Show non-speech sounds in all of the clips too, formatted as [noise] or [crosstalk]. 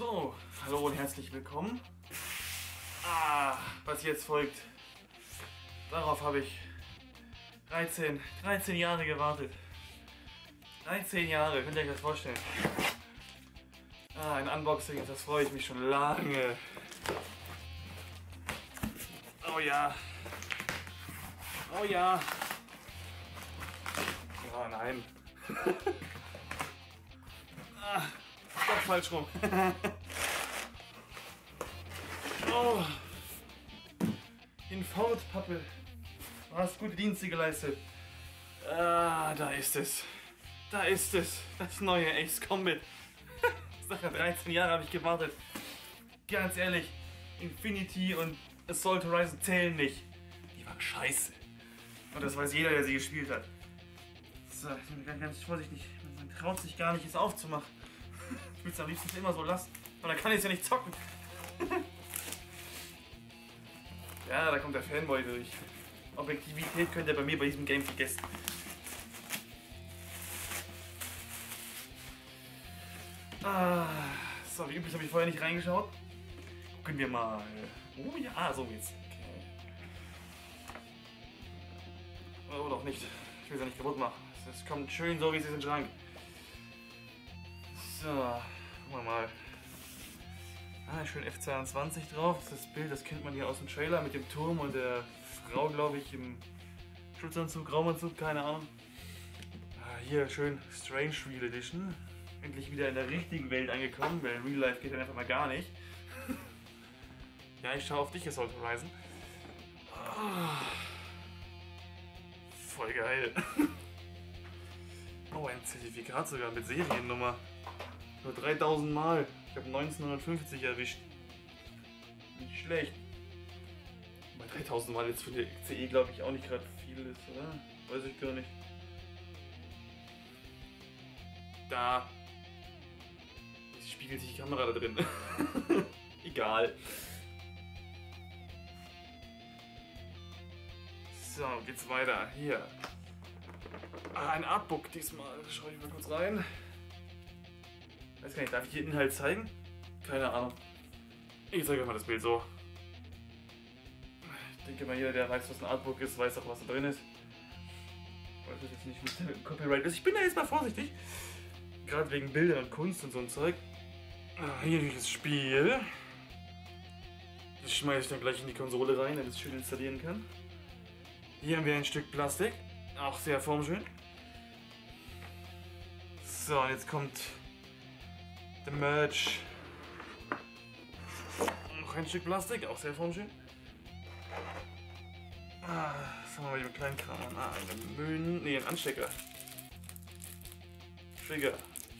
So, hallo und herzlich willkommen. Ah, was jetzt folgt, darauf habe ich 13, 13 Jahre gewartet. 13 Jahre, könnt ihr euch das vorstellen? Ah, ein Unboxing, das freue ich mich schon lange. Oh ja. Oh ja. Oh nein. [laughs] ah, doch falsch rum. oh. In Pappe. Du hast gute Dienste geleistet. Ah, da ist es. Da ist es. Das neue Ace Combat. [laughs] Sag 13 Jahre habe ich gewartet. Ganz ehrlich, Infinity und Assault Horizon zählen nicht. Die waren scheiße. Und das weiß jeder, der sie gespielt hat. So, ich bin ganz vorsichtig. Man traut sich gar nicht, es aufzumachen. Ich will es am liebsten immer so lassen. Und dann kann ich es ja nicht zocken. [laughs] ja, da kommt der Fanboy durch. Objektivität könnt ihr bei mir bei diesem Game vergessen. Ah, so, wie üblich habe ich vorher nicht reingeschaut. Gucken wir mal. Oh ja, so geht's. Okay. Oder auch nicht. Ich will es ja nicht kaputt machen. Es kommt schön so, wie es ist den Schrank. So, gucken wir mal. Ah, schön F22 drauf. Das, das Bild, das kennt man hier aus dem Trailer mit dem Turm und der Frau, glaube ich, im Schutzanzug, Raumanzug, keine Ahnung. Ah, hier schön Strange Real Edition. Endlich wieder in der richtigen Welt angekommen, weil Real Life geht dann einfach mal gar nicht. [laughs] ja, ich schaue auf dich, Assault Horizon. Oh, voll geil. [laughs] oh, ein Zertifikat sogar mit Seriennummer. Nur 3000 Mal. Ich habe 1950 erwischt. Nicht schlecht. Bei 3000 Mal jetzt für die CE glaube ich auch nicht gerade viel ist, oder? Weiß ich gar nicht. Da. Jetzt spiegelt sich die Kamera da drin. [laughs] Egal. So, geht's weiter. Hier. Ah, ein Artbook diesmal. Schau ich mal kurz rein. Weiß gar nicht, darf ich hier Inhalt zeigen? Keine Ahnung. Ich zeige euch mal das Bild so. Ich denke mal, jeder, der weiß, was ein Artbook ist, weiß auch, was da drin ist. Ich weiß jetzt nicht, es mit Copyright ist. Ich bin da jetzt mal vorsichtig. Gerade wegen Bildern und Kunst und so ein Zeug. Ah, hier das Spiel. Das schmeiße ich dann gleich in die Konsole rein, damit es schön installieren kann. Hier haben wir ein Stück Plastik. Auch sehr formschön. So, jetzt kommt der Merch. Noch ein Stück Plastik, auch sehr formschön. Ah, was haben wir mit dem kleinen Kram? Ah, ein Mühlen. Nee, ein Anstecker. Trigger.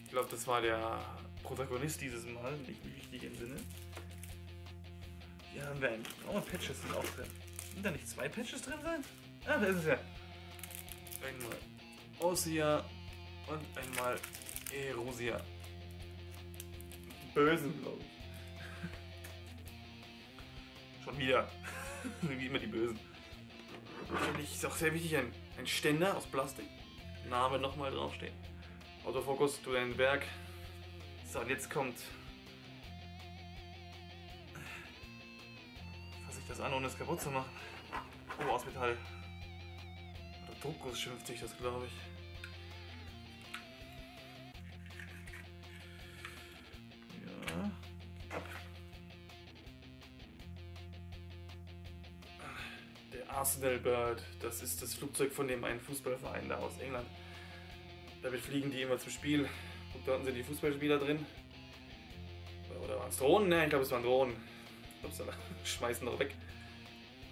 Ich glaube, das war der Protagonist dieses Mal, nicht richtig im Sinne. Hier haben wir ein. Oh, Patches sind auch drin. Sind da nicht zwei Patches drin sein? Ah, da ist es ja. Einmal Ossia und einmal Erosia. Bösen, glaube ich. Schon wieder. [laughs] Wie immer die Bösen. Natürlich ist auch sehr wichtig ein, ein Ständer aus Plastik. Name nochmal draufstehen. Autofokus, du deinen Berg. So, und jetzt kommt. Fasse ich das an, ohne es kaputt zu machen. Oh, aus Metall. Oder Druckguss schimpft sich das, glaube ich. Arsenal Bird, das ist das Flugzeug von dem einen Fußballverein da aus England. Damit fliegen die immer zum Spiel. Und da sind die Fußballspieler drin. Oder waren es Drohnen? Ne, ich glaube es waren Drohnen. Upsala, [laughs] schmeißen doch weg.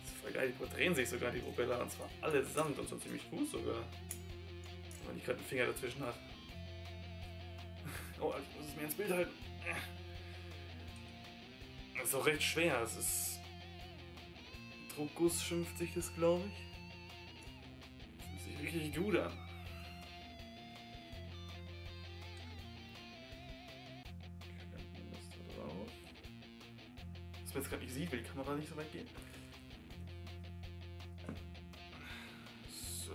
Das ist voll geil, die drehen sich sogar die Propeller und zwar allesamt und so ziemlich gut sogar. Wenn man nicht gerade einen Finger dazwischen hat. [laughs] Oh, ich muss es mir ins Bild halten. Das ist auch recht schwer. Es ist. Druckguss schimpft sich das, glaube ich. Das sich richtig gut an. Was man jetzt gerade nicht sieht, weil die Kamera nicht so weit geht. So.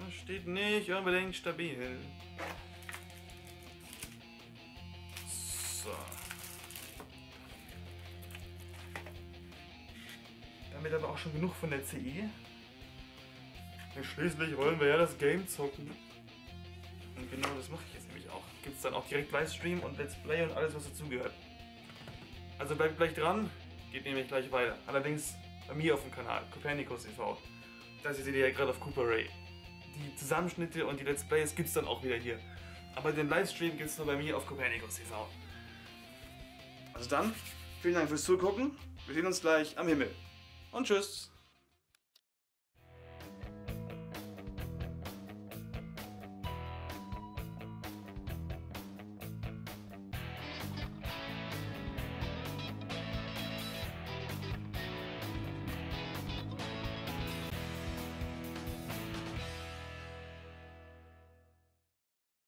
Das steht nicht unbedingt stabil. So. Schon genug von der CE. Denn schließlich wollen wir ja das Game zocken. Und genau das mache ich jetzt nämlich auch. Gibt es dann auch direkt Livestream und Let's Play und alles, was dazugehört. Also bleibt gleich dran, geht nämlich gleich weiter. Allerdings bei mir auf dem Kanal, Copernicus TV. Das hier seht ihr ja gerade auf Cooper Ray. Die Zusammenschnitte und die Let's Plays gibt es dann auch wieder hier. Aber den Livestream gibt es nur bei mir auf Copernicus TV. Also dann, vielen Dank fürs Zugucken. Wir sehen uns gleich am Himmel. Und tschüss.